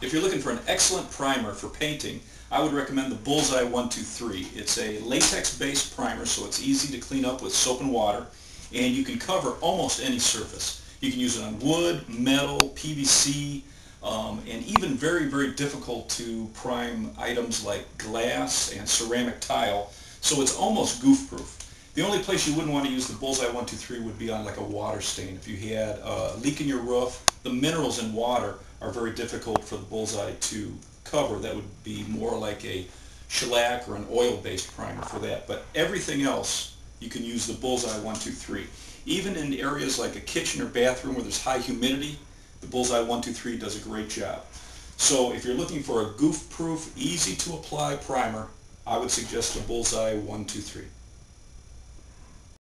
If you're looking for an excellent primer for painting, I would recommend the Bullseye 123. It's a latex-based primer, so it's easy to clean up with soap and water, and you can cover almost any surface. You can use it on wood, metal, PVC, um, and even very, very difficult to prime items like glass and ceramic tile, so it's almost goof-proof. The only place you wouldn't want to use the Bullseye 123 would be on like a water stain. If you had a leak in your roof, the minerals in water are very difficult for the Bullseye to cover. That would be more like a shellac or an oil-based primer for that. But everything else, you can use the Bullseye 123. Even in areas like a kitchen or bathroom where there's high humidity, the Bullseye 123 does a great job. So if you're looking for a goof-proof, easy-to-apply primer, I would suggest the Bullseye 123.